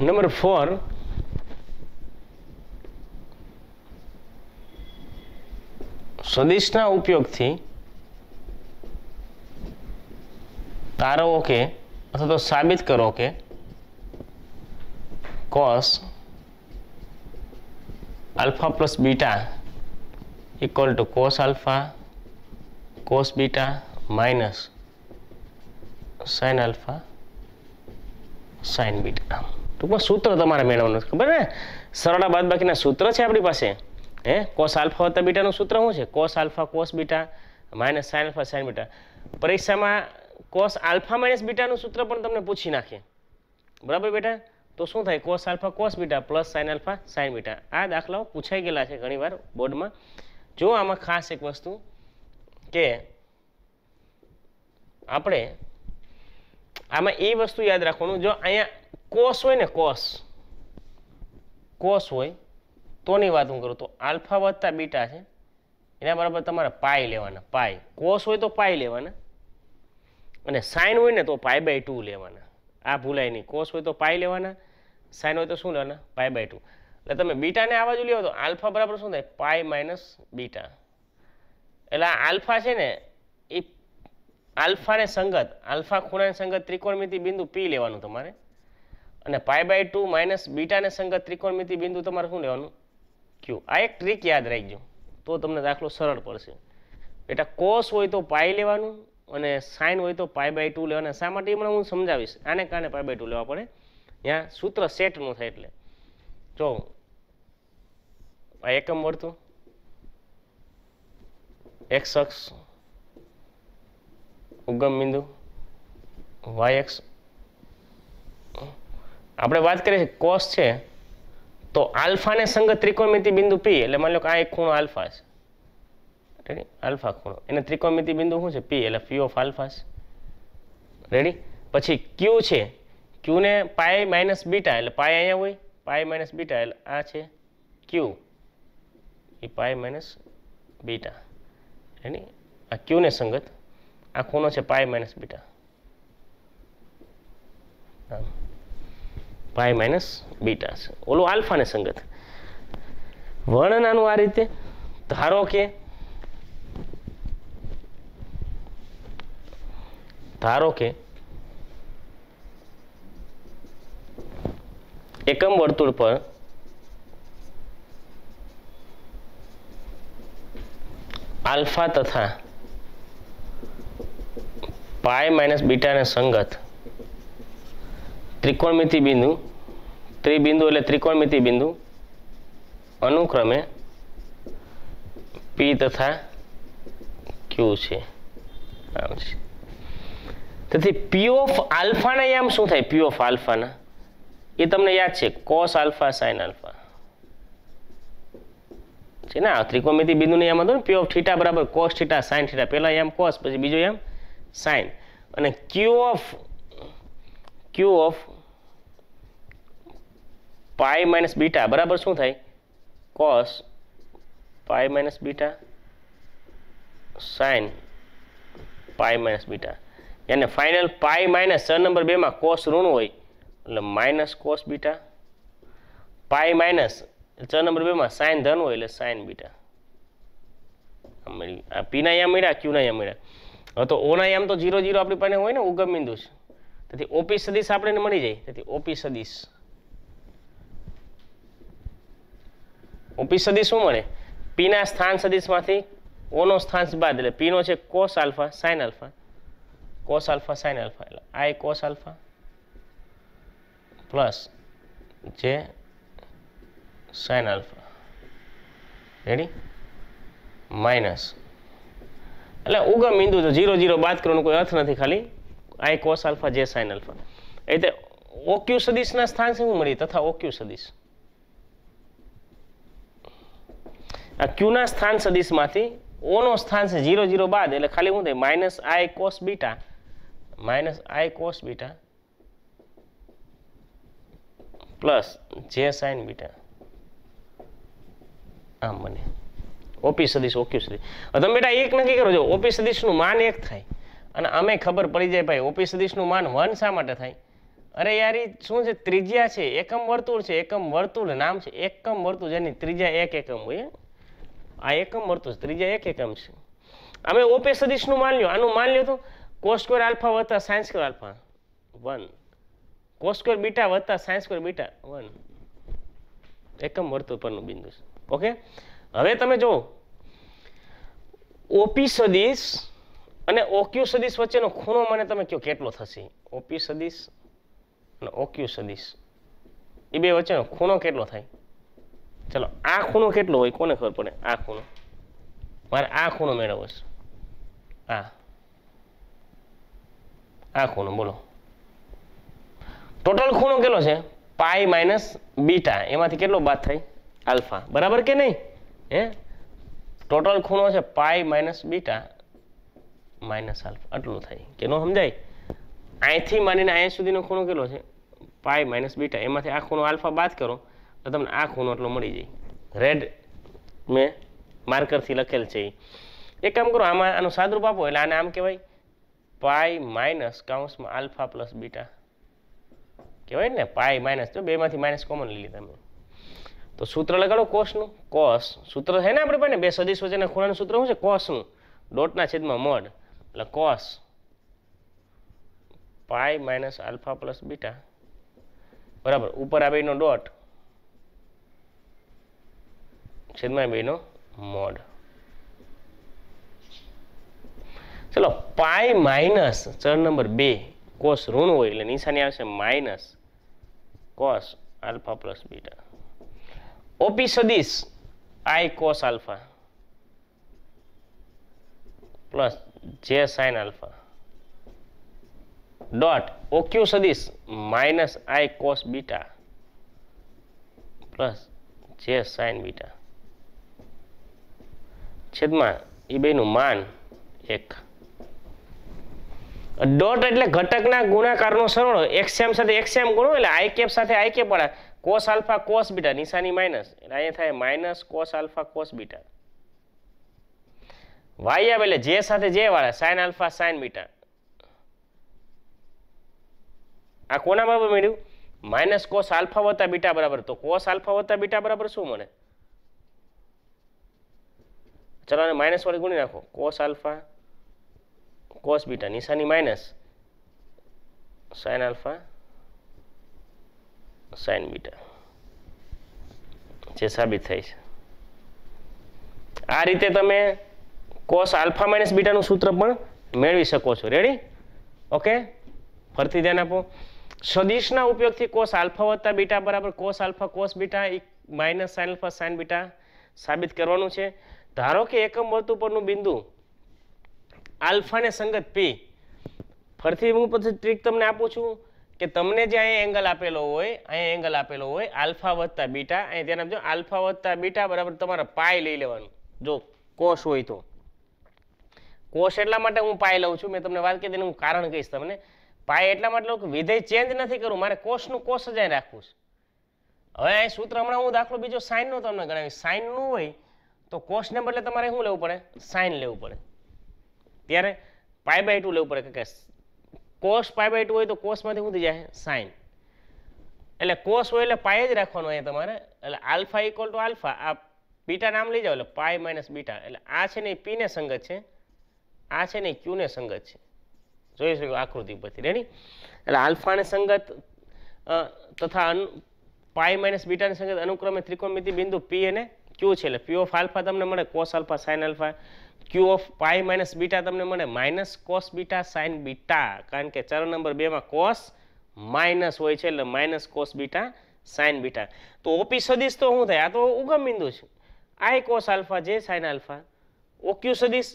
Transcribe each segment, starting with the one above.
Number four સદિશના ઉપયોગથી તારવો કે અથવા તો સાબિત કરો કે cos alpha plus beta equal to cos alpha cos beta minus sine alpha sine beta. ટૂંકમાં સૂત્ર તમારે મેળવવાનું ખબર ને? સરળા બાદ બાકીના સૂત્ર છે આપણી પાસે. હે? કોસ આલ્ફા વત્તા બીટાનું સૂત્ર શું છે? Cos alpha cos beta minus sine alpha sine beta. પરીક્ષામાં કોસ આલ્ફા માઇનસ બીટાનું સૂત્ર પણ તમને પૂછી નાખે બરાબર બેટા? તો શું થાય? Cos alpha cos beta plus sine alpha sine beta. આ દાખલાઓ પૂછાઈ ગયેલા છે ઘણીવાર બોર્ડમાં. જો આમાં ખાસ એક વસ્તુ કે આપણે આમાં એ વસ્તુ યાદ રાખવાનું. જો અહીંયા કોસ હોય ને કોસ કોસ હોય, તોની વાત હું કરું તો આલ્ફા વત્તા બીટા છે, એના બરાબર તમારે પાય લેવાના પાય કોસ હોય તો પાય લેવાના, અને સાઇન હોય ને તો પાય બાય ટુ લેવાના. આ ભૂલાય નહીં. કોસ હોય તો પાય લેવાના સાઇન હોય તો શું લેવાના? Pi by two. એટલે તમે બીટાને આ બાજુ લેવો તો આલ્ફા બરાબર શું થાય? Pi minus beta. એટલે આ આલ્ફા છે ને, એ આલ્ફાને સંગત, આલ્ફા ખૂણાને સંગત ત્રિકોણમિતિ બિંદુ પી લેવાનું તમારે. અને પાય બાય ટુ માઇનસ બીટાને સંગત ત્રિકોણમિતિ બિંદુ તમારે શું લેવાનું? ક્યુ આ એક ટ્રીક યાદ રાખજો. તો તમને દાખલો સરળ પડશે. બેટા કોસ હોય તો પાય લેવાનું અને સાઇન હોય તો પાય બાય ટુ લેવાના. શા માટે પણ હું સમજાવીશ? આને કારણે પાય બાય ટુ લેવા પડે. ત્યાં સૂત્ર સેટનું થાય એટલે. જો, આ એકમ વર્તું એક્સ અક્ષ, ઉગમ બિંદુ વાય એક્સ આપણે વાત કરીએ કોસ છે, તો આલ્ફાને સંગત ત્રિકોણમિતિ બિંદુ પી એટલે માની લો કે આ એક ખૂણો આલ્ફા છે. રેડી આલ્ફા ખૂણો. એને ત્રિકોણમિતિ બિંદુ શું છે? પી એટલે પી ઓફ આલ્ફા રેડી પછી ક્યુ છે. ક્યુને પાય માઇનસ બીટા એટલે પાય અહીંયા હોય? પાય માઇનસ બીટા એટલે આ છે ક્યુ એ પાય માઇનસ બીટા રેડી આ ક્યુને સંગત. આ ખૂણો છે pi minus beta pi minus beta છે. ઓલું આલ્ફાને સંગત. વર્ણનાનું આ રીતે. ધારો કે ધારો કે, એકમ વર્તુળ પર આલ્ફા તથા પાય માઇનસ બીટાને સંગત ત્રિકોણમિતિ બિંદુ, ત્રિબિંદુ એટલે ત્રિકોણમિતિ બિંદુ, અનુક્રમે પી તથા ક્યુ છે. આમ છે. તેથી પી ઓફ આલ્ફાના આમ શું થાય? પી ઓફ આલ્ફાના એ તમને યાદ છે કોસ આલ્ફા સાઇન આલ્ફા છે ને? ત્રિકોણમિતિ બિંદુને આમ હતું ને પી ઓફ થીટા બરાબર કોસ થીટા સાઇન થીટા પહેલા એમ કોસ પછી બીજો એમ સાઇન અને Q of Q of pi minus beta, બરાબર શું થાય? Cos pi minus beta sine pi minus beta. એને ફાઇનલ પાય માઇનસ છ નંબર બેમાં કોસ ઋણ હોય, એટલે minus cos beta. Pi minus છ નંબર બેમાં સાઇન ધન હોય, એટલે સાઇન બીટા. આ પીના યામ મળ્યા ક્યુના યામ મળ્યા. હવે તો ઓના યામ તો જીરો જીરો આપણી પાસે હોય ને ઉગમ બિંદુ છે. તેથી ઓપી સદીશ આપણને મળી જાય. તેથી ઓપી સદીશ. ઓપી સદીશ શું મળે? પીના સ્થાન સદીશમાંથી ઓનો સ્થાન બાદ, એટલે પીનો છે cos alpha sine alpha. Cos alpha sine alpha, એટલે I cos alpha. Plus J sine alpha. Ready minus એટલે ઉગમ બિંદુ તો જીરો જીરો બાદ કરવાનો કોઈ અર્થ નથી ખાલી. I cos alpha, j sine alpha. એટલે ઓક્યુ સદીશના સ્થાન શું મળી તથા ઓક્યુ સદીશ. આ ક્યુના સ્થાન સદિશમાંથી ઓનો સ્થાન છે જીરો જીરો બાદ, એટલે ખાલી શું થાય? Minus I cos beta, minus I cos beta plus J sine beta. આમ બને. ઓપી સદીશ ઓક્યુ સદીશ. તમે બેટા એક નક્કી કરો છો ઓપી સદીશનું માન એક થાય, અને અમે ખબર પડી જાય ભાઈ ઓપી સદીશનું માન વન શા માટે થાય? અરે યાર શું છે? ત્રિજ્યા છે, એકમ વર્તુળ છે, એકમ વર્તુળ નામ છે, એકમ વર્તુળ, જેની ત્રિજ્યા એક એકમ હોય આ એકમ મળતો છે, ત્રિજ્યા એક એકમ છે. અમે ઓપે સદીશનું માન લ્યો આનું માન લ્યો તો કોસ્કોર આલ્ફા વત્તા sine square alpha one cos square beta વત્તા સાયન્સ સ્ક્વેર બીટા વન એકમ વર્તુળ પરનું બિંદુ છે. ઓકે હવે તમે જુઓ. ઓપી સદીશ અને ઓક્યુ સદીશ વચ્ચેનો ખૂણો મને તમે કહો કેટલો થશે? ઓપી સદીશ અને ઓક્યુ સદીશ. એ બે વચ્ચેનો ખૂણો કેટલો થાય? ચલો, આ ખૂણો કેટલો હોય, કોને ખબર પડે? આ ખૂણો. મારે આ ખૂણો મેળવવો છે. આ. આ ખૂણો, બોલો. ટોટલ ખૂણો કેટલો છે? પાઈ માઇનસ બીટા એમાંથી કેટલો બાદ થાય? આલ્ફા બરાબર કે નહીં? હે? ટોટલ ખૂણો છે pi minus beta minus alpha આટલું થાય. કે ન સમજાય? અહીંથી માનીને અહીંયા સુધીનો ખૂણો કેટલો છે? પાઈ માઇનસ બીટા એમાંથી આ ખૂણો આલ્ફા બાદ કરો. તો તમને આ ખૂણો એટલો મળી જાય. રેડ મેં માર્કરથી લખેલ છે એક કામ કરો, આમાં આનું સાદરૂપ આપો, એટલે આને આમ કહેવાય પાય માઇનસ કાઉન્સમાં આલ્ફા પ્લસ બીટા કહેવાય ને પાય માઇનસ તો બેમાંથી માઇનસ કોમન લઈ લીધા મેં. તો સૂત્ર લગાડો કોસનું કોસ સૂત્ર છે ને આપણે પાસે? બે સદીશ વચ્ચેના ખૂણાનું સૂત્ર શું છે? કોસનું ડોટના છેદમાં મોડ એટલે cos pi minus alpha plus beta બરાબર. ઉપર આ બેનો ડોટ છેદમાં બેનો મોડ. ચલો પાય માઇનસ ચરણ નંબર બે કોસ ઋણ હોય એટલે નિશાની આવશે minus cos alpha plus beta. OP સદીશ i cos alpha plus j sine alpha. Dot, OQ સદીશ minus i cos beta plus j sine beta. છેદમાં એ બેનું માન એક. ડોટ એટલે ઘટકના ગુણાકારનો સરવાળો. એક્સએમ સાથે એક્સએમ ગુણો એટલે આઈ કેપ સાથે આઈ કેપ વાળા. કોસ આલ્ફા કોસ બીટા, નિશાની માઇનસ. એટલે અહીંયા થાય minus cos alpha cos beta. Y આવે એટલે જે સાથે જે વાળા સાઇન આલ્ફા સાઇન બીટા. આ કોના બરાબર મળ્યું? માઇનસ કોસ આલ્ફા વત્તા બીટા બરાબર. તો કોસ આલ્ફા વત્તા બીટા બરાબર શું મળે? ચલો આને માઇનસ વડે ગુણી નાખો. કોસ આલ્ફા કોસ બીટા નિશાની minus sine alpha sine beta જે સાબિત થાય છે. આ રીતે તમે કોસ આલ્ફા માઇનસ બીટાનું સૂત્ર પણ મેળવી શકો છો. રેડી ઓકે ફરીથી ધ્યાન આપો. સદીશના ઉપયોગથી કોસ આલ્ફા વત્તા બીટા બરાબર cos alpha cos beta minus sine alpha sine beta સાબિત કરવાનું છે. ધારો કે એકમ વર્તુ પરનું બિંદુ આલ્ફાને સંગત પી. ફરીથી હું પછી ટ્રીક તમને આપું છું કે તમને જે અહીંયા એંગલ આપેલો હોય, અહીંયા એંગલ આપેલો હોય, આલ્ફા વત્તા બીટા અહીં ધ્યાન આપજો, આલ્ફા વત્તા બીટા બરાબર તમારે પાય લઈ લેવાનું. જો કોષ હોય તો. કોષ એટલા માટે હું પાય લઉં છું, મેં તમને વાત કરી હું કારણ કહીશ તમને. પાય એટલા માટે લઉં કે વિધેય ચેન્જ નથી કરવું, મારે કોષનું કોષ જ અહીં રાખવું છે. હવે અહીં સૂત્ર હમણાં હું દાખલો બીજો સાઇનનો તમને ગણાવીશ. સાઇનનું હોય તો કોષને બદલે તમારે શું લેવું પડે? સાઇન લેવું પડે. ત્યારે પાય બાય ટુ લેવું પડે કે કોસ પાય બાય ટુ હોય તો કોસમાંથી શું થઈ જાય? સાઇન એટલે કોસ હોય એટલે પાય જ રાખવાનો અહીંયા તમારે. એટલે આલ્ફા ઇક્વલ ટુ આલ્ફા આ બીટા નામ લઈ જાઓ એટલે પાય માઇનસ બીટા એટલે આ છે ને એ પીને સંગત છે. આ છે ને એ ક્યુને સંગત છે. જોઈ શકો આકૃતિ પરથી રેડી એટલે આલ્ફાને સંગત તથા પાય માઇનસ બીટાને સંગત અનુક્રમે ત્રિકોણમિતિ બિંદુ પી અને ક્યુ છે એટલે પી ઓફ આલ્ફા તમને મળે cos alpha sine alpha Q of pi minus beta તમને મળે minus cos beta sine beta કારણ કે ચરણ નંબર બેમાં કોસ માઇનસ હોય છે એટલે minus cos beta sine beta તો ઓપી સદીશ તો શું થાય? આ તો ઉગમ બિંદુ છે. I cos alpha j sine alpha OQ સદીશ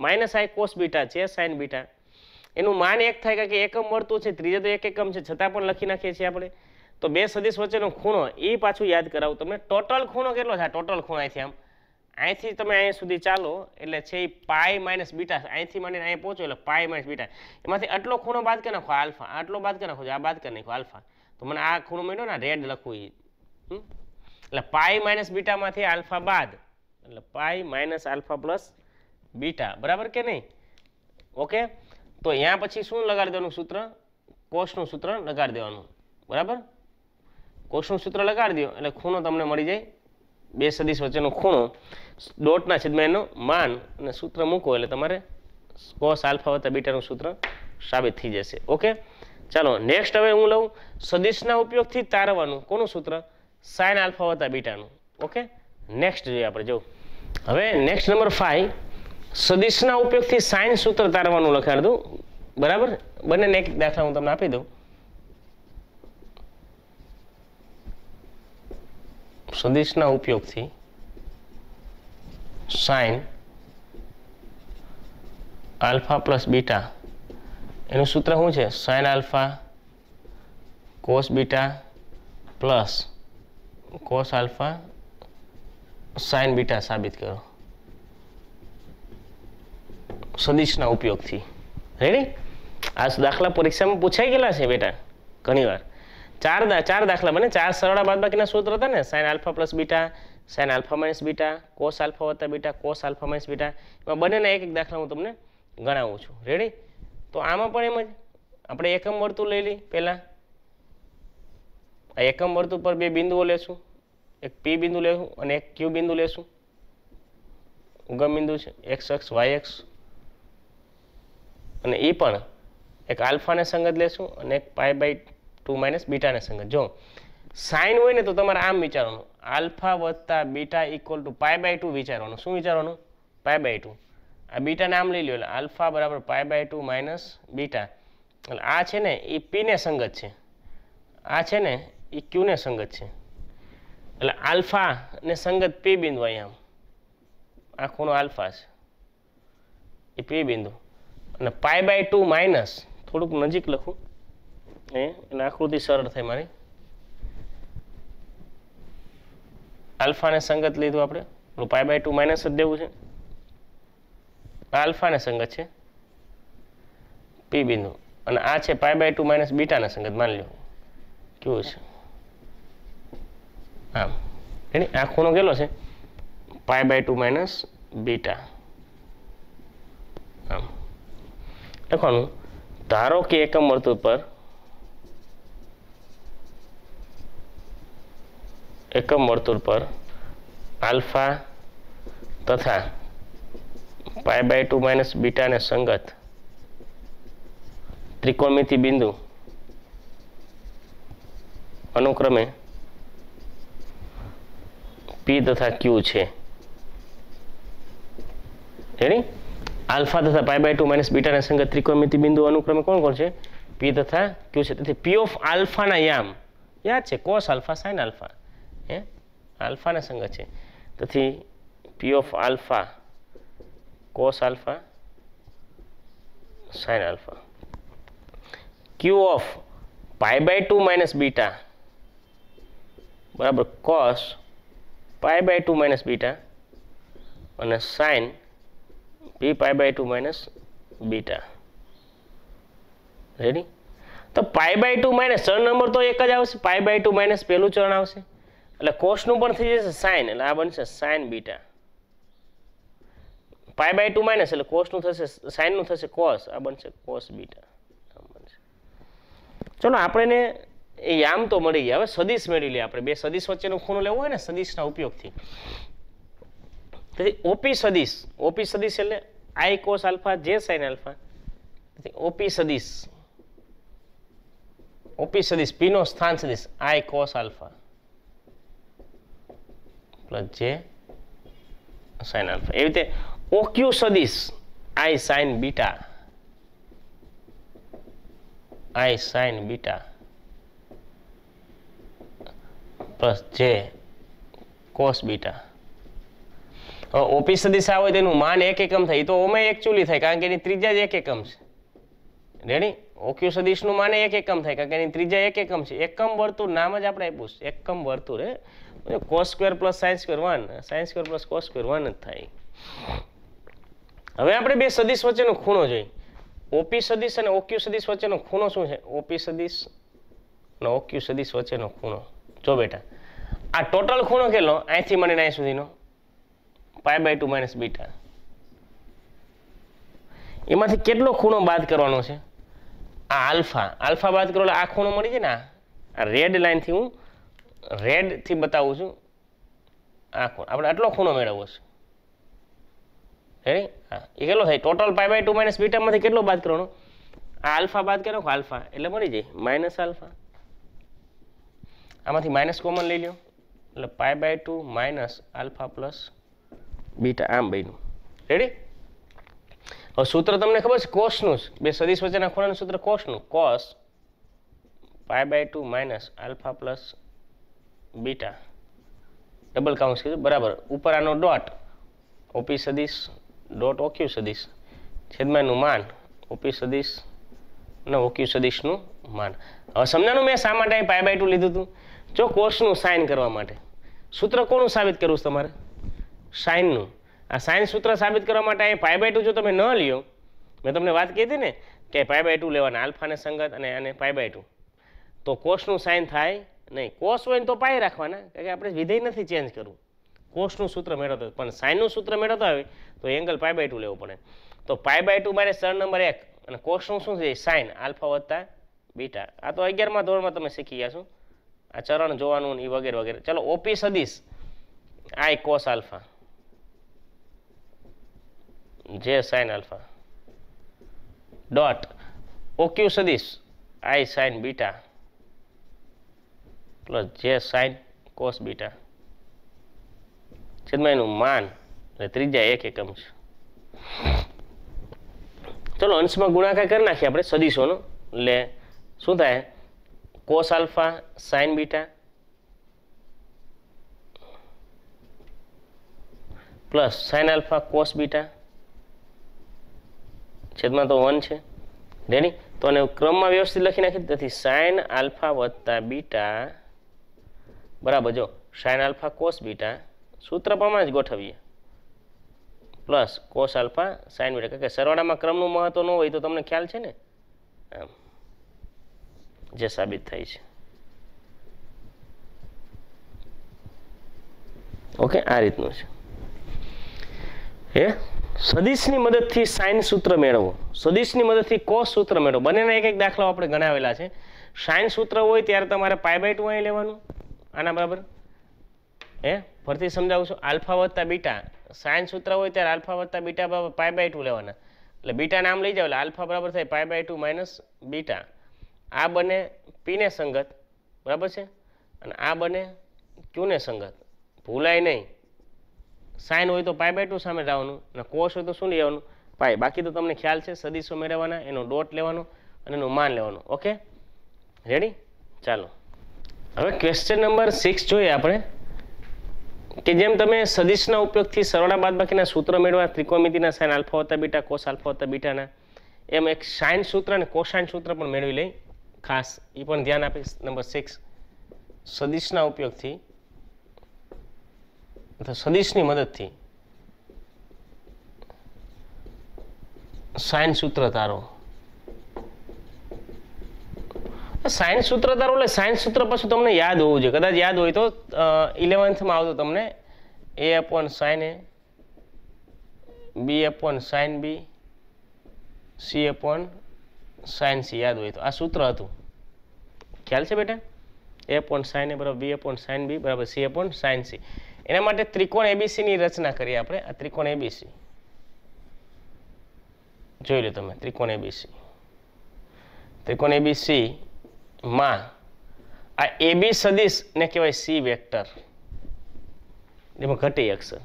minus i cos beta j sine beta એનું માન એક થાય કે એકમ મળતું છે, ત્રીજે તો એક એકમ છે. છતાં પણ લખી નાખીએ છીએ આપણે. તો બે સદીશ વચ્ચેનો ખૂણો એ પાછું યાદ કરાવું. તમને ટોટલ ખૂણો કેટલો છે ટોટલ ખૂણો અહીંથી આમ. અહીંથી તમે અહીંયા સુધી ચાલો, એટલે છે એ પાય માઇનસ બીટા અહીંથી માંડીને અહીંયા પહોંચો, એટલે પાય માઇનસ બીટા એમાંથી આટલો ખૂણો બાદ કરી નાખો, આલ્ફા. આટલો બાદ કરી નાખો આ બાદ કરી નાખો, આલ્ફા. તો મને આ ખૂણો મળ્યો ને રેડ લખવું એ? એટલે પાય માઇનસ બીટામાંથી આલ્ફા બાદ, એટલે pi minus alpha plus beta બરાબર કે નહીં? ઓકે? તો અહીંયા પછી શું લગાડી દેવાનું સૂત્ર? કોષનું સૂત્ર લગાડી દેવાનું. બરાબર? કોષનું સૂત્ર લગાડી દો એટલે ખૂણો તમને મળી જાય. બે સદીશ વચ્ચેનો ખૂણો, ડોટના છેદમાં એનો માન અને સૂત્ર મૂકો એટલે તમારે કોસ આલ્ફા વત્તા બીટાનું સૂત્ર સાબિત થઈ જશે. ઓકે? ચાલો, નેક્સ્ટ હવે હું લઉં સદીશના ઉપયોગથી તારવાનું. કોનું સૂત્ર? સાઇન આલ્ફા વત્તા બીટાનું. ઓકે? નેક્સ્ટ જોઈએ આપણે, જો. હવે નેક્સ્ટ નંબર ફાઈવ. સદીશના ઉપયોગથી સાઇન સૂત્ર તારવાનું લખાડ દઉં. બરાબર? બંનેને એક દાખલા હું તમને આપી દઉં. સદીશના ઉપયોગથી સાઇન આલ્ફા પ્લસ બીટા, એનું સૂત્ર શું છે? Sine alpha cos beta plus cos alpha sine beta સાબિત કરો. સદિશના ઉપયોગથી. રેડી આ દાખલા પરીક્ષામાં પૂછાઈ ગયેલા છે બેટા, ઘણીવાર. ચાર ચાર દાખલા બને. ચાર સરળા બાદબાકીના સૂત્ર હતા ને? Sine alpha plus beta sine alpha minus beta cos alpha વત્તા beta cos alpha minus beta એમાં બંનેના એક એક દાખલા હું તમને ગણાવું છું. રેડી તો આમાં પણ એમ જ. આપણે એકમ વર્તુળ લઈ લઈ પહેલાં. આ એકમ વર્તુળ પર બે બિંદુઓ લેશું. એક પી બિંદુ લેશું અને એક ક્યુ બિંદુ લેશું. ઉગમ બિંદુ છે. એક્સ એક્સ વાય એક્સ અને એ પણ એક આલ્ફાને સંગત લેશું અને એક પાય બાય ટુ માઇનસ બીટાને સંગત. જો સાઇન હોય ને તો તમારે આમ વિચારવાનું. આલ્ફા વત્તા beta equal to pi by two વિચારવાનું. શું વિચારવાનું? Pi by two. આ બીટાને આમ લઈ લો એટલે આલ્ફા બરાબર pi by two minus beta. એટલે આ છે ને એ પીને સંગત છે. આ છે ને એ ક્યુને સંગત છે. એટલે આલ્ફા ને સંગત પી બિંદુ અહીંયા આ ખૂણો આલ્ફા છે. એ પી બિંદુ. અને પાય બાય ટુ માઇનસ, થોડુંક નજીક લખું. એ એટલે આકૃતિ સરળ થઈ મારી. આલ્ફાને સંગત લીધું આપણે. પાય બાય ટુ માઇનસ જ દેવું છે. આલ્ફા આલ્ફાને સંગત છે. પી બિંદુ. અને આ છે પાય બાય ટુ માઇનસ બીટાને સંગત. માની લો કેવું છે? આમ. એની આ ખૂણો કેટલો છે? Pi by two minus beta. આમ. લખવાનું. ધારો કે એકમ વર્તુળ પર એકમ વર્તુળ પર આલ્ફા તથા પાય બાય ટુ માઇનસ બીટાને સંગત ત્રિકોણમિતિ બિંદુ અનુક્રમે પી તથા ક્યુ છે. રેડી આલ્ફા તથા પાય બાય ટુ માઇનસ બીટાને સંગત ત્રિકોણમિતિ બિંદુ અનુક્રમે કોણ કોણ છે? પી તથા ક્યુ છે. તેથી પી ઓફ આલ્ફાના યામ યાદ છે? Cos alpha sine alpha. હે? આલ્ફાના સંગત છે. તેથી P of alpha cos alpha sine alpha Q of pi by two minus beta બરાબર cos pi by two minus beta અને sine P pi by two minus beta ready તો pi by two minus ચરણ number તો એક જ આવશે પાય by two minus પહેલું ચરણ આવશે. એટલે કોસનું પણ થઈ જશે સાઇન એટલે આ બનશે sine beta. Pi by two minus, એટલે કોસનું થશે સાઇનનું થશે કોસ, આ બનશે કોસ બીટા. આમ ચલો આપણે એ યામ તો મળી ગયા. હવે સદીશ મેળવી લઈએ આપણે. બે સદીશ વચ્ચેનો ખૂણો લેવો હોય ને, સદીશના ઉપયોગથી. તેથી ઓપી સદીશ ઓપી સદીશ એટલે i cos alpha, j sine alpha. OP સદીશ ઓપી સદીશ પી નો સ્થાન સદીશ, i cos alpha. Plus j sine alpha. એવી રીતે ઓક્યુ સદીશ i sine beta. I sine beta. Plus j cos beta. OP સદીશ હોય તેનું માન એક એકમ થાય. તો ઓમે એકચ્યુઅલી થાય, કારણ કે એની ત્રીજા જ એક એકમ છે. રેડી ઓક્યુ સદીશનું માને એક એકમ થાય, કારણ કે એની ત્રીજા એક એકમ છે. એકમ વર્તુળ નામ જ આપણે આપ્યું છે. એકમ વર્તુળ, હે? Cos square plus sine square one sine square plus cos square one જ થાય. હવે આપણે બે સદીશ વચ્ચેનો ખૂણો જોઈએ. ઓપી સદીશ અને ઓક્યુ સદીશ વચ્ચેનો ખૂણો શું છે? ઓપી સદીશ અને ઓક્યુ સદીશ વચ્ચેનો ખૂણો. જો બેટા, આ ટોટલ ખૂણો કેટલો? અહીંથી મને અહીં સુધીનો. Pi by two minus beta એમાંથી કેટલો ખૂણો બાદ કરવાનો છે? આ આલ્ફા. આલ્ફા બાદ કરો આ ખૂણો મળી જાય ને. આ. રેડ લાઇનથી હું રેડથી બતાવું છું. આ ખૂણો. આપણે આટલો ખૂણો મેળવવો છે. રેડી હા. એ કેટલો થાય? Total pi by two minus બીટામાંથી કેટલો બાદ કરવાનો? આ આલ્ફા બાદ કરો આલ્ફા એટલે મળી જાય. માઇનસ આલ્ફા આમાંથી માઇનસ કોમન લઈ લ્યો. એટલે pi by two minus alpha plus beta આમ બન્યું. રેડી હવે સૂત્ર તમને ખબર છે? કોસનું જ. બે સદીશ વચ્ચેના ખૂણાનું સૂત્ર કોસનું. Cos pi by two minus alpha plus beta. Double કાઉન્સ કીધું બરાબર. ઉપર આનો ડોટ ઓપી સદીશ ડોટ ઓક્યુ સદીશ. છેદમાં એનું માન ઓપી સદીશ અને ઓક્યુ સદીશનું માન હવે સમજાનું મેં શા માટે પાય બાય ટુ લીધું હતું જો કોર્સનું સાઇન કરવા માટે. સૂત્ર કોનું સાબિત કરવું તમારે? સાઇનનું. આ સાઇન સૂત્ર સાબિત કરવા માટે અહીં પાય બાય ટુ જો તમે ન લ્યો, મેં તમને વાત કીધી ને કે પાય બાય ટુ લેવાના આલ્ફાને સંગત અને આને પાય બાય ટુ તો કોષનું સાઇન થાય નહીં કોસ હોય ને તો પાય રાખવાના, કારણ કે આપણે વિધેય નથી ચેન્જ કરવું. કોસનું સૂત્ર મેળવતો પણ સાઇનનું સૂત્ર મેળવતો હોય, તો એંગલ પાય બાય ટુ લેવો પડે. તો પાય બાય ટુ મારે સર નંબર એક, અને કોસનું શું છે? સાઇન, આલ્ફા વત્તા બીટા. આ તો અગિયારમાં ધોરણમાં તમે શીખી ગયા છો. આ ચરણ જોવાનું એ વગેરે વગેરે. ચલો, ઓપી સદીશ. I cos alpha. J sine alpha. Dot. OQ સદીશ. I sine beta. Plus j sine cos beta. છેદમાં એનું માન એટલે ત્રીજા એક એકમ છે. ચલો અંશમાં ગુણાકાર કરી નાખીએ આપણે સદીશોનો. એટલે શું થાય? Cos alpha sine beta plus sine alpha cos beta. છેદમાં તો વન છે. રેડી? તો અને ક્રમમાં વ્યવસ્થિત લખી નાખી તેથી સાઇન આલ્ફા વત્તા બીટા બરાબર જો સાઇન આલ્ફા કોસ બીટા સૂત્ર પ્રમાણે જ ગોઠવીએ. Plus cos alpha sine beta કારણ કે સરવાળામાં ક્રમનું મહત્વ ન હોય તો તમને ખ્યાલ છે ને? આમ, જે સાબિત થાય છે. ઓકે આ રીતનું છે. હે? સદીશની મદદથી સાઇન સૂત્ર મેળવો. સદીશની મદદથી કોસ સૂત્ર મેળવો. બંનેના એક એક દાખલાઓ આપણે ગણાવેલા છે. સાઇન સૂત્ર હોય ત્યારે તમારે પાય બાય ટુ અહીં લેવાનું. આના બરાબર? હે? ફરીથી સમજાવું છું. આલ્ફા વત્તા બીટા. સાઇન સૂત્ર હોય ત્યારે આલ્ફા વત્તા બીટા બરાબર પાય બાય ટુ લેવાના. એટલે બીટા નામ લઈ જાવ એટલે આલ્ફા બરાબર થાય pi by two minus beta. આ બને પીને સંગત. બરાબર છે? અને આ બને ક્યુને સંગત? ભૂલાય નહીં. સાઇન હોય તો પાય બાય ટુ સામે લાવવાનું અને કોષ હોય તો શું લેવાનું? પાય બાકી તો તમને ખ્યાલ છે, સદીશો મેળવવાના, એનો ડોટ લેવાનો અને એનું માન લેવાનું. ઓકે? રેડી? ચાલો. હવે ક્વેશ્ચન નંબર સિક્સ જોઈએ આપણે, કે જેમ તમે સદિશના ઉપયોગથી સરવાળા બાદબાકીના સૂત્ર મેળવવા ત્રિકોણમિતિના sine alpha beta cos alpha બીટાના એમ એક સાઇન સૂત્ર અને કોસાઇન સૂત્ર પણ મેળવી લઈ. ખાસ એ પણ ધ્યાન આપીશ નંબર સિક્સ સદિશના ઉપયોગથી સદીશની મદદથી સાઇન સૂત્ર તારો. સાયન્સ સૂત્ર તારો એટલે સાયન્સ સૂત્ર પછી તમને યાદ હોવું જોઈએ. કદાચ યાદ હોય તો ઇલેવન્થમાં આવતો તમને a upon sine A b upon sine B c upon sine C યાદ હોય તો. આ સૂત્ર હતું. ખ્યાલ છે બેટા? એ અપોન સાઇન એ બરાબર બી અપોન સાઇન બી બરાબર સી અપોન સાઇન સી એના માટે ત્રિકોણ એબીસીની રચના કરીએ આપણે. આ ત્રિકોણ એબીસી જોઈ લો તમે, ત્રિકોણ એબીસી ત્રિકોણ એબીસી માં. આ એબી સદિશ ને કહેવાય સી વેક્ટર એમાં ઘટી અક્ષર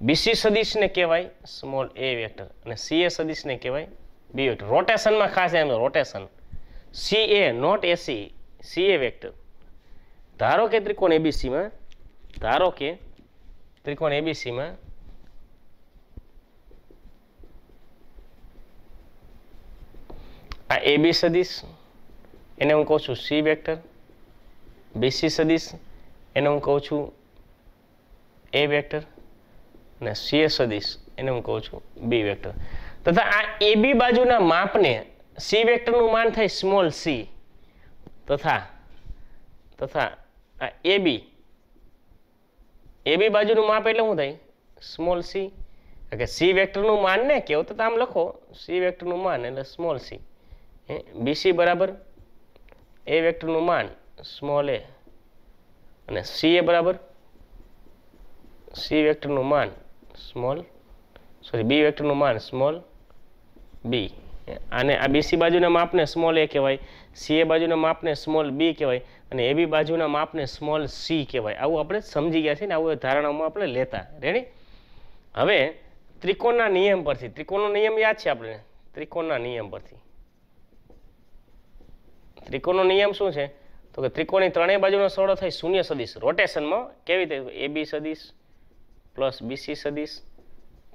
બીસી સદિશને કહેવાય સ્મોલ એ વેક્ટર અને સી એ સદિશને કહેવાય બી વેક્ટર રોટેશનમાં ખાસ એમ rotation C A not AC C A vector ધારો કે ત્રિકોણ એબીસીમાં ધારો કે ત્રિકોણ એબીસીમાં આ એબી સદિશ એને હું કહું છું સી વેક્ટર બીસી સદીશ, એને હું કહું છું એ વેક્ટર અને સી એ સદિશ, એને હું કહું છું બી વેક્ટર તથા આ એ બી બાજુના માપને સી વેક્ટરનું માન થાય સ્મોલ સી તથા તથા આ એ બી એ બી બાજુનું માપ એટલે શું થાય? સ્મોલ સી કે સી વેક્ટરનું માન ને કેવું તો આમ લખો. સી વેક્ટરનું માન એટલે સ્મોલ સી બીસી બરાબર એ વેક્ટરનું માન સ્મોલ એ અને સી એ બરાબર? સી વેક્ટરનું માન સ્મોલ સોરી બી વેક્ટરનું માન સ્મોલ બી અને આ બીસી બાજુના માપને સ્મોલ એ કહેવાય સી એ બાજુના માપને સ્મોલ બી કહેવાય, અને એ બી બાજુના માપને સ્મોલ સી કહેવાય. આવું આપણે સમજી ગયા છીએ ને, આવું ધારણામાં આપણે લેતા. રેડી હવે ત્રિકોણના નિયમ પરથી. ત્રિકોણનો નિયમ યાદ છે આપણે ત્રિકોણના નિયમ પરથી. ત્રિકોણનો નિયમ શું છે? તો કે ત્રિકોણની ત્રણેય બાજુનો સરળો થાય શૂન્ય સદીશ. રોટેશનમાં કેવી રીતે એ બી સદીશ પ્લસ બીસી સદીશ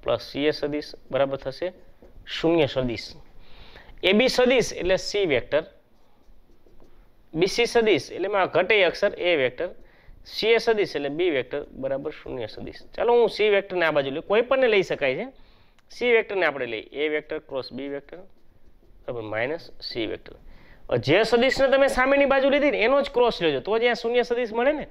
પ્લસ સીએ સદીશ બરાબર થશે શૂન્ય સદીશ. એ બી સદીશ એટલે સી વેક્ટર. બીસી સદીશ એટલે એમાં ઘટે અક્ષર એ વેક્ટર. સીએ સદીશ એટલે બી વેક્ટર બરાબર શૂન્ય સદીશ. ચાલો હું સી વેક્ટરને આ બાજુ લઉં. કોઈ પણને લઈ શકાય છે. સી વેક્ટરને આપણે લઈએ. A vector cross b vector. બરાબર માઇનસ સી વેક્ટર. જે સદિશને તમે સામેની બાજુ લીધી ને, એનો જ ક્રોસ લેજો. તો જ્યાં શૂન્ય સદિશ મળે ને.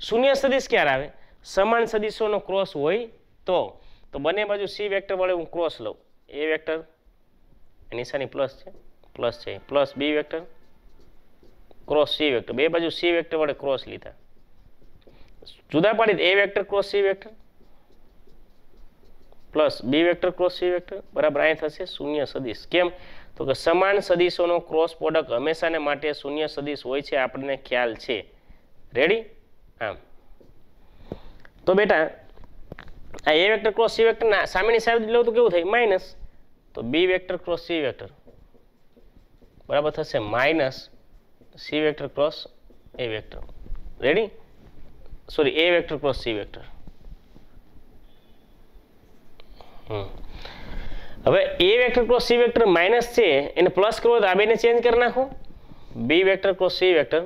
શૂન્ય સદિશ ક્યારે આવે? સમાન સદિશોનો ક્રોસ હોય તો. તો બંને બાજુ સી વેક્ટર વડે હું ક્રોસ લઉં. એ વેક્ટર નિશાની પ્લસ છે. પ્લસ છે. Plus b vector cross c vector. બે બાજુ સી વેક્ટર વડે ક્રોસ લીધા. જુદા પાડી a vector cross c vector plus b vector cross c vector. બરાબર, અહીં થશે શૂન્ય સદિશ. કેમ? તો કે સમાન સદિશોનો ક્રોસ પ્રોડક્ટ હંમેશાને માટે શૂન્ય સદિશ હોય છે, આપણને ખ્યાલ છે. રેડી આમ. તો બેટા, આ a vector cross c vector ના સામેની સાઈડ લઉં તો કેવું થાય? માઇનસ તો b vector cross c vector બરાબર થશે minus c vector cross a vector ready sorry a vector cross c vector hmm. હવે a vector cross c vector minus છે, એને પ્લસ કરો તો આ બેને ચેન્જ કરી નાખો. B vector cross c vector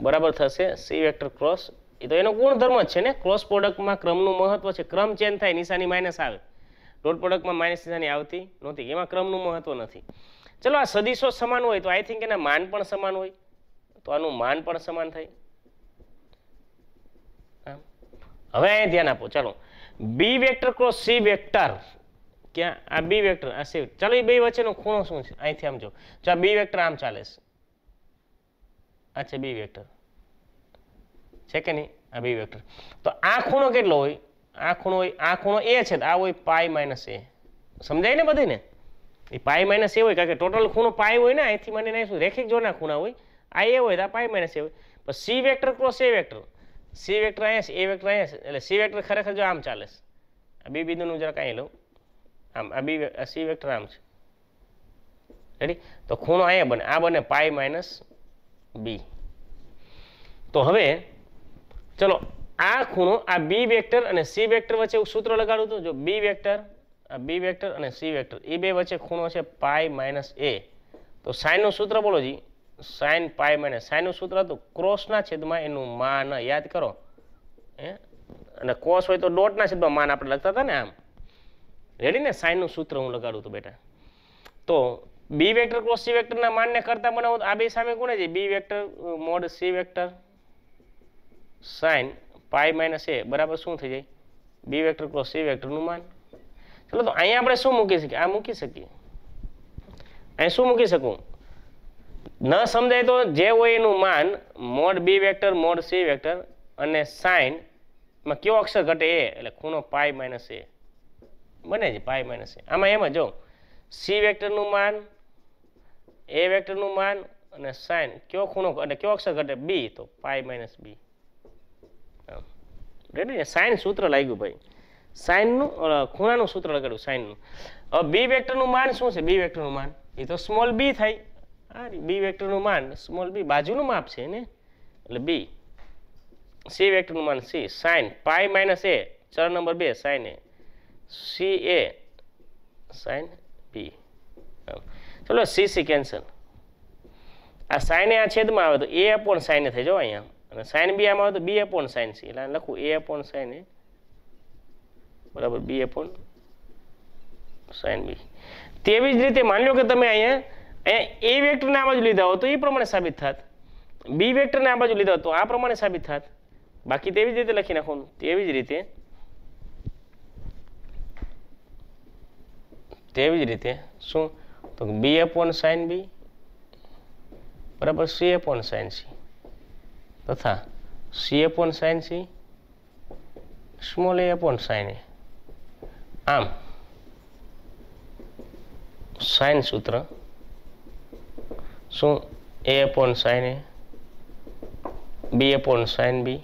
બરાબર થશે. સી વેક્ટર ક્રોસ એ તો એનો ગુણધર્મ જ છે ને. ક્રોસ પ્રોડક્ટમાં ક્રમનું મહત્વ છે. ક્રમ ચેન્જ થાય, નિશાની માઇનસ આવે. ડોટ પ્રોડક્ટમાં માઇનસ નિશાની આવતી નહોતી એમાં ક્રમનું મહત્વ નથી. ચલો, આ સદીશો સમાન હોય તો આઈ થિંક એના માન પણ સમાન હોય. તો આનું માન પણ સમાન થાય. હવે અહીંયા ધ્યાન આપો. ચાલો. B vector cross c vector ક્યાં? આ બી વેક્ટર, આ સી ચાલો એ બે વચ્ચેનો ખૂણો શું છે? અહીંથી આમ જો. જો આ બી વેક્ટર આમ ચાલે છે. આ બી વેક્ટર. છે કે નહીં? આ બી વેક્ટર. તો આ ખૂણો કેટલો હોય? આ ખૂણો હોય, આ ખૂણો એ છે આ હોય પાઈ માઇનસ એ સમજાય ને બધીને? એ પાઈ માઇનસ એ હોય, કારણ કે ટોટલ ખૂણો પાઈ હોય ને, અહીંથી મને નહીં શું, રેખિક જોના ખૂણા હોય. આ એ હોય, તો આ પાઈ માઇનસ એ હોય. પણ c vector cross a vector. C vector અહીંયા છે એ વેક્ટર અહીંયા છે. એટલે સી વેક્ટર ખરેખર જો આમ ચાલે છે. આ બી બિંદુનું જરાક કાંઈ લઉં. આમ, આ બી આ સી વેક્ટર આમ છે. રેડી તો ખૂણો અહીંયા બને. આ બને પાઈ માઇનસ બી તો હવે, ચલો, આ ખૂણો, આ બી વેક્ટર અને સી વેક્ટર વચ્ચે હું સૂત્ર લગાડું તું જો બી વેક્ટર, આ બી વેક્ટર અને સી વેક્ટર એ બે વચ્ચે ખૂણો છે પાઈ માઇનસ એ તો સાઇનનું સૂત્ર બોલો જી. સાઇન પાઈ માઇનસ સાઇનનું સૂત્ર હતું. ક્રોસના છેદમાં એનું માન, યાદ કરો. હે? અને કોસ હોય તો ડોટના છેદમાં માન આપણે લખતા હતા ને આમ. રેડી ને સાઇનનું સૂત્ર હું લગાડું તો બેટા. તો બી વેક્ટર ક્રોસ સી વેક્ટરના માનને કરતા બનાવું આ બે સામે કોને છે. B vector mod c vector sine pi minus A બરાબર શું થઈ જાય? બી વેક્ટર ક્રોસ સી વેક્ટરનું માન. ચલો તો અહીંયા આપણે શું મૂકી શકીએ? આ મૂકી શકીએ. અહીં શું મૂકી શકું? ન સમજાય તો જે હોય એનું માન mod b vector, mod c vector અને સાઇનમાં કયો અક્ષર ઘટે? એ એટલે ખૂણો પાઈ માઇનસ એ બને છે, પાય માઇનસ એ આમાં એમાં જ સી વેક્ટરનું માન એ વેક્ટરનું માન અને સાઇન કયો ખૂણો અને કયો અક્ષર ઘટે? બી તો પાઈ માઇનસ બી રેડી ને સાઇન સૂત્ર લાગ્યું ભાઈ. સાઇનનું ખૂણાનું સૂત્ર લગાડ્યું સાઇનનું હવે બી વેક્ટરનું માન શું છે? બી વેક્ટરનું માન. એ તો સ્મોલ બી થાય. હા બી વેક્ટરનું માન સ્મોલ બી બાજુનું માપ છે ને? એટલે બી સી વેક્ટરનું માન c sine pi minus A ચરણ નંબર બે sine A c A sine B ચલો. સી સી કેન્સલ આ સાઇન આ છેદમાં આવે તો એ અપોન સાઇન થઈ જાવ અહીંયા. અને સાઇન બી આમાં આવે તો બી અપોન સાઇન સી એટલે લખું એ અપોન સાઇન એ બરાબર બી અપોન સાઇન બી તેવી જ રીતે માની લો કે તમે અહીંયા અહીંયા એ વેક્ટરને આ બાજુ લીધા હો તો એ પ્રમાણે સાબિત થાત. બી વેક્ટરને આ બાજુ લીધા હોય તો આ પ્રમાણે સાબિત થાત. બાકી તેવી જ રીતે લખી નાખવાનું. તેવી જ રીતે તેવી જ રીતે શું? તો બી અપોન સાઇન બી બરાબર સી અપોન સાઇન સી તથા c upon sine C small a upon sine A આમ સાઇન સૂત્ર શું? A upon sine A b upon sine B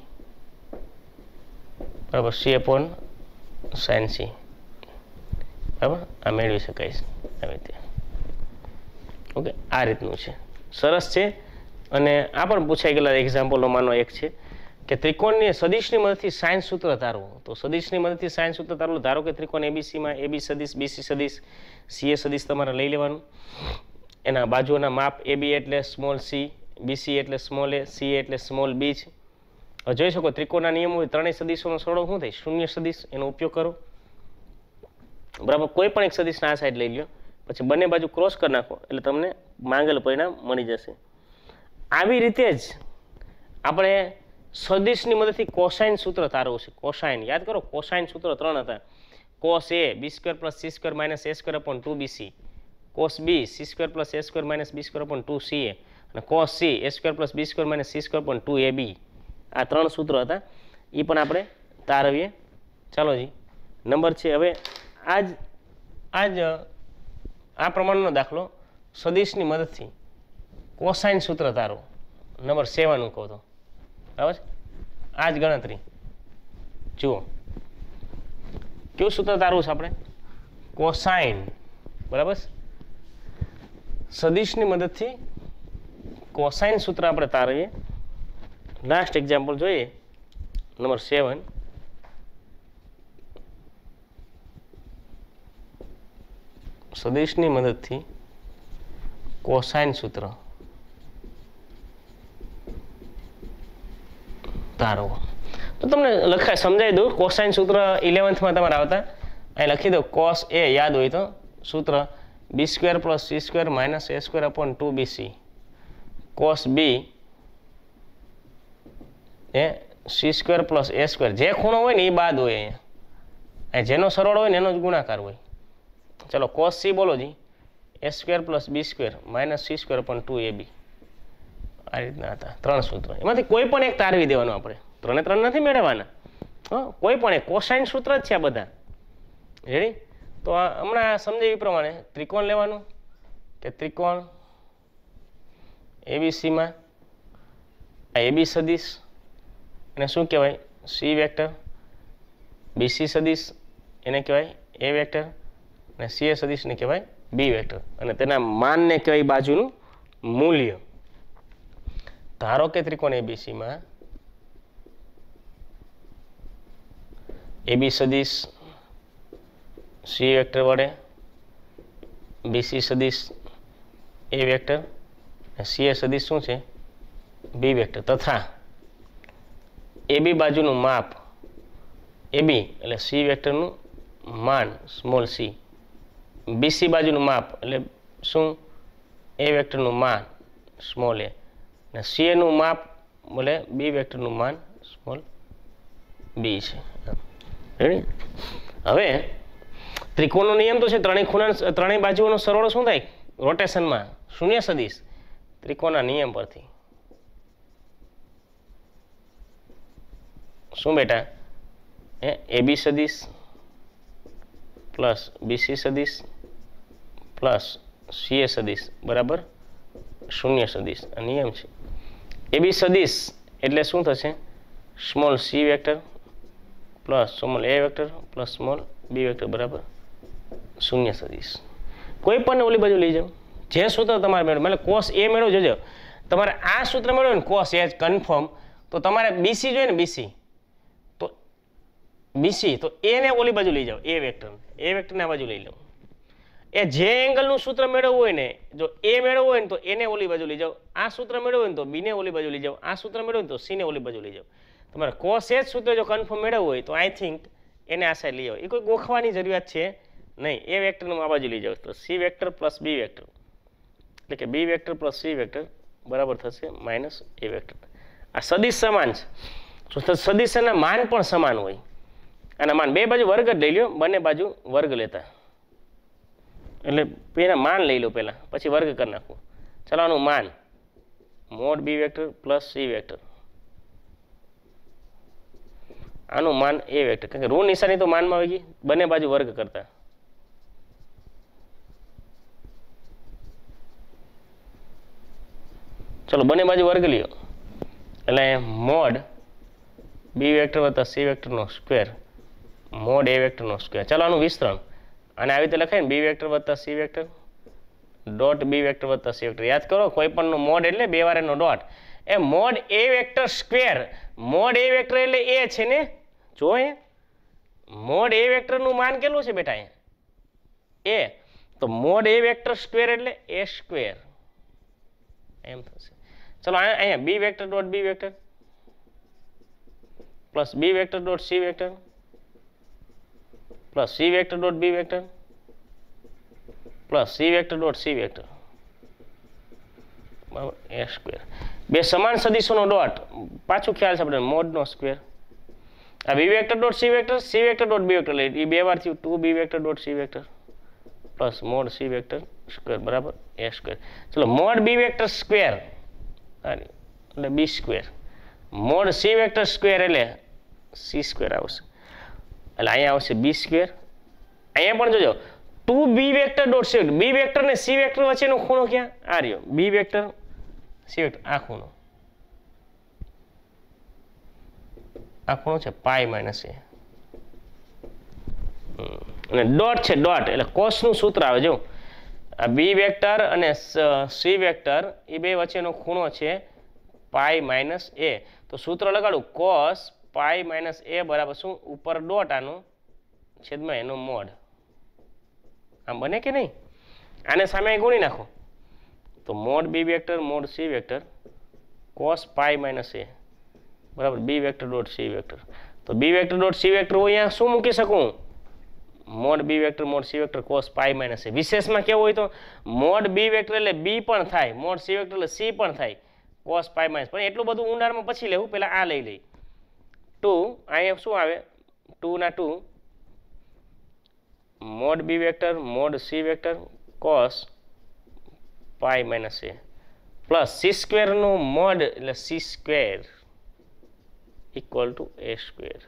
બરાબર સી અપોન સાઇન સી બરાબર? આ મેળવી શકાય છે. આવી રીતે. ઓકે, આ રીતનું છે. સરસ છે. અને આ પણ પૂછાઈ ગયેલા એક્ઝામ્પલોમાંનો એક છે કે ત્રિકોણની સદિશની મદદથી સાઇન સૂત્ર તારવું તો સદિશની મદદથી સાઇન સૂત્ર તારવું ધારો કે ત્રિકોણ એબીસીમાં એબી સદિશ બીસી સદિશ સીએ સદિશ તમારે લઈ લેવાનું. એના બાજુના માપ એબી એટલે સ્મોલ સી બીસી એટલે સ્મોલ એ સી એટલે સ્મોલ બી જોઈ શકો, ત્રિકોણના નિયમો હોય, ત્રણેય સદિશોનો સરળો શું થાય? શૂન્ય સદિશ, એનો ઉપયોગ કરો. બરાબર, કોઈ પણ એક સદિશના આ સાઈડ લઈ લ્યો, પછી બંને બાજુ ક્રોસ કરી નાખો, એટલે તમને માંગેલ પરિણામ મળી જશે. આવી રીતે જ આપણે સદિશની મદદથી કોસાઇન સૂત્ર તારવું છે. કોસાઇન યાદ કરો કોસાઇન સૂત્ર ત્રણ હતા. Cos A b square plus c square minus a square upon two bc cos B c square plus a square minus b square upon two c a અને cos C a square plus b square minus c square પણ two એ બી આ ત્રણ સૂત્રો હતા. એ પણ આપણે તારવીએ. ચાલો જી. Number છે હવે આજ આજ આ પ્રમાણનો દાખલો સદીશની મદદથી કોસાઇન સૂત્ર તારો નંબર સેવન કહો તો. બરાબર? આજ ગણતરી. જુઓ. કયું સૂત્ર તારવું છે આપણે? કોસાઇન. બરાબર? સદીશની મદદથી કોસાઇન સૂત્ર આપણે તારવીએ લાસ્ટ એક્ઝામ્પલ જોઈએ. Number seven. સદિશની મદદથી કોસાઇન સૂત્ર તારવો. તો તમને લખાય સમજાવી દઉં? કોસાઇન સૂત્ર ઇલેવન્થમાં તમારે આવતા. અહીં લખી દો કોસ એ યાદ હોય તો સૂત્ર b square plus c square minus a square upon two b c cos B a c square plus a square જે ખૂણો હોય ને એ બાદ હોય અહીંયા. અહીં જેનો સરવાળો હોય ને એનો જ ગુણાકાર હોય. ચલો કોસ સી બોલો જી. A square plus b square minus c square પણ ટુ એ બી આ રીતના હતા, ત્રણ સૂત્ર. એમાંથી કોઈ પણ એક તારવી દેવાનું આપણે. ત્રણે ત્રણ નથી મેળવવાના. હા, કોઈ પણ એક. કોસાઇન સૂત્ર જ છે આ બધા. રેડી તો હમણાં સમજાવી પ્રમાણે ત્રિકોણ લેવાનું કે ત્રિકોણ એબીસીમાં આ એબી સદીશ એને શું કહેવાય? સી વેક્ટર બીસી સદીશ, એને કહેવાય એ વેક્ટર અને સીએ સદિશને કહેવાય બી વેક્ટર. અને તેના માનને કહેવાય બાજુનું મૂલ્ય. ધારો કે ત્રિકોણ એબીસીમાં એબી સદિશ સી વેક્ટર વડે બીસી સદિશ એ વેક્ટર સીએ સદિશ શું છે? B vector. તથા એબી બાજુનું માપ એબી એટલે સી વેક્ટરનું માન, સ્મોલ સી બીસી બાજુનું માપ, એટલે શું? એ વેક્ટરનું માન સ્મોલ એ અને સીએનું માપ બોલે બી વેક્ટરનું માન સ્મોલ બી છે. હવે, ત્રિકોણનો નિયમ તો છે, ત્રણેય ખૂણા, ત્રણેય બાજુઓનો સરવાળો શું થાય? રોટેશનમાં શૂન્ય સદિશ. ત્રિકોણના નિયમ પરથી. શું બેટા? એ એબી સદીશ પ્લસ બીસી સદિશ પ્લસ સીએ સદીશ, બરાબર? શૂન્ય સદિશ, આ નિયમ છે. એ બી સદિશ, એટલે શું થશે? Small c vector plus small a vector plus small b vector, બરાબર? શૂન્ય સદિશ. કોઈ પણ ઓલી બાજુ લઈ જાઓ. જે સૂત્ર તમારે મેળવો એટલે કોસ એ મેળવો, જોજો. તમારે આ સૂત્ર મેળવ્યો ને કોસ એ કન્ફર્મ તો તમારે બીસી જોઈએ ને બીસી તો બીસી તો એને ઓલી બાજુ લઈ જાઓ એ વેક્ટર. એ વેક્ટરને આ બાજુ લઈ લો. એ જે એંગલનું સૂત્ર મેળવવું હોય ને, જો એ મેળવવું હોય ને તો એને ઓલી બાજુ લઈ જાઓ. આ સૂત્ર મેળવવું હોય ને તો બીને ઓલી બાજુ લઈ જાઓ. આ સૂત્ર મેળવવું હોય તો સીને ઓલી બાજુ લઈ જાઓ. તમારે કોસ એ જ સૂત્ર જો કન્ફર્મ મેળવવું હોય તો આઈ થિંક એને આ સાઈડ લઈ જાઓ. એ કોઈ ગોખવાની જરૂરિયાત છે નહીં. એ વેક્ટરનું આ બાજુ લઈ જાઓ. તો c vector plus b vector. એટલે કે b vector plus c vector બરાબર થશે માઇનસ એ વેક્ટર. આ સદિશ સમાન છે. સદિશના માન પણ સમાન હોય. અને માન બે બાજુ વર્ગ જ લઈ લ્યો. બંને બાજુ વર્ગ લેતા. એટલે પહેલાં માન લઈ લો પહેલાં પછી વર્ગ કરી નાખવું ચલાવવાનું માન. Mod b vector plus c vector. આનું માન એ વેક્ટર. કારણ કે ઋણ નિશાની તો માનમાં આવી ગઈ, બંને બાજુ વર્ગ કરતા. ચલો, બંને બાજુ વર્ગ લ્યો. એટલે મોડ બી વેક્ટર વત્તા સી વેક્ટરનો સ્ક્વેર, મોડ એ વેક્ટરનો સ્ક્વેર. ચાલો આનું વિસ્તરણ. અને આવી રીતે લખાય ને બી વેક્ટર વત્તા C vector dot B vector વત્તા સી વેક્ટર યાદ કરો કોઈ પણનું મોડ એટલે બે વાર એનો dot A mod A vector square mod A vector એટલે એ છે ને? જો એ મોડ એ વેક્ટરનું માન કેટલું છે બેટા અહીંયા? એ તો મોડ એ વેક્ટર સ્ક્વેર એટલે એ સ્ક્વેર એમ થશે. ચલો અહીંયા B vector dot B vector plus B vector dot C vector plus C vector dot B vector. Plus C vector dot C vector. બરાબર, એ સ્ક્વેર બે સમાન સદિશોનો ડોટ પાછું ખ્યાલ છે આપણે મોડનો સ્ક્વેર આ B vector dot C vector C vector dot B vector એ બે વાર થયું, two B vector dot C vector, plus mod C vector square બરાબર? એ સ્ક્વેર ચલો, મોડ બી વેક્ટર સ્ક્વેર એટલે B square mod C vector square એટલે C square આવશે. એટલે અહીંયા આવશે બી સ્ક્વેર અહીંયા પણ જોજો two B vector dot C B vector ને સી વેક્ટર વચ્ચેનો ખૂણો ક્યાં? આ રહ્યો. બી વેક્ટર સી વેક્ટર આ ખૂણો. આ ખૂણો છે પાય માઇનસ એ અને ડોટ છે ડોટ એટલે કોસનું સૂત્ર આવે જો, આ બી વેક્ટર અને સી વેક્ટર એ બે વચ્ચેનો ખૂણો છે પાય માઇનસ એ તો સૂત્ર લગાડું કોસ પાઈ માઇનસ એ બરાબર શું? ઉપર ડોટ આનું છેદમાં એનો મોડ. આમ બને કે નહીં? આને સામે ગુણી નાખો. તો mod B vector, mod C vector, cos pi minus A. બરાબર, B vector dot C vector. તો B vector dot C vector હું અહીંયા શું મૂકી શકું? Mod B vector, mod C vector, cos pi minus A. વિશેષમાં કેવું હોય તો? મોડ બી વેક્ટર એટલે બી પણ થાય, મોડ સી વેક્ટર એટલે સી પણ થાય, કોસ પાઈ માઇનસ. પણ એટલું બધું ઊંડાણમાં પછી લેવું, પહેલાં આ લઈ લઈ ટુ, અહીંયા શું આવે? ટુ ના two. Mod B vector, mod C vector, cos pi minus A. Plus C સ્ક્વેરનું mod, એટલે C square equal to A square.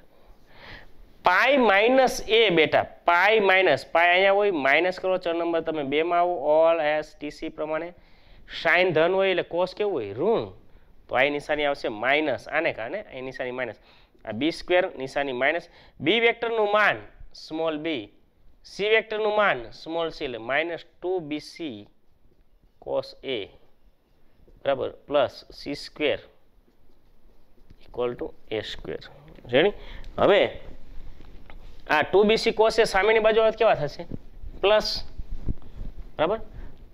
Pi minus A બેટા, પાઈ માઇનસ. પાઈ અહીંયા હોય, માઇનસ કરો, ચર નંબર તમે બેમાં આવો, ઓલ, એસ ટીસી પ્રમાણે. સાઇન ધન હોય, એટલે કોસ કેવું હોય? ઋણ. તો આ નિશાની આવશે માઇનસ. આને કારણે અહીં નિશાની માઇનસ. આ બી સ્ક્વેર નિશાની માઇનસ બી વેક્ટરનું માન સ્મોલ બી. સી વેક્ટરનું માન સ્મોલ સી એટલે minus two B C cos A. બરાબર? Plus C square equal to A square. Ready? હવે આ ટુ બીસી કોસ એ સામેની બાજુ આવે કેવા થશે? પ્લસ. બરાબર?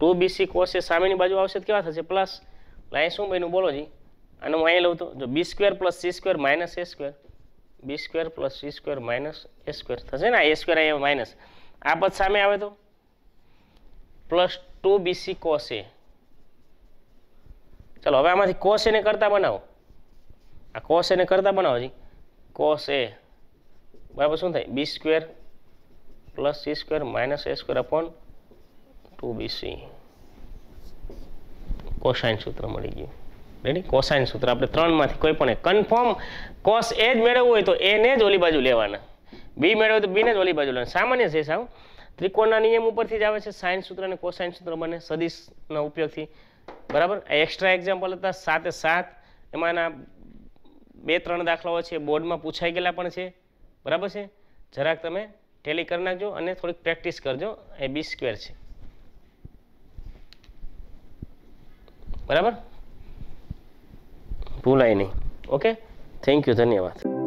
ટુ બીસી કોસ એ સામેની બાજુ આવશે કેવા થશે? પ્લસ. અહીં શું બન્યું? બોલો જી. અને હું અહીં લઉં તો, જો B square plus C square minus A square B square plus C square minus A square થશે ને? એ સ્ક્વેર અહીંયા માઇનસ આ પદ સામે આવે તો? Plus two BC cos A ચલો, હવે આમાંથી કોસ એને કરતા બનાવો. આ કોસ એને કરતા બનાવો જી કોસ એ બરાબર શું થાય? B square plus C square minus A square upon two BC cosine સૂત્ર મળી ગયું. રેડી કોસાઇન સૂત્ર. આપણે ત્રણમાંથી કોઈ પણ કન્ફર્મ કોસ એ જ મેળવવું હોય તો એને જ ઓલી બાજુ લેવાના. બી મેળવે તો બીને જ ઓલી બાજુ લેવાના. સામાન્ય છે સાવ ત્રિકોણના નિયમ ઉપરથી જ આવે છે. સાઇન સૂત્ર અને કોસાઇન સૂત્ર બંને સદીશના ઉપયોગથી. બરાબર? એક્સ્ટ્રા એક્ઝામ્પલ હતા. સાતે સાત. એમાંના બે, ત્રણ દાખલાઓ છે. બોર્ડમાં પૂછાઈ ગયેલા પણ છે. બરાબર છે? જરાક તમે ટેલી કરી નાખજો અને થોડીક પ્રેક્ટિસ કરજો. એ બી સ્ક્વેર છે. બરાબર? ભૂલાય નહીં. ઓકે થેન્ક યુ ધન્યવાદ.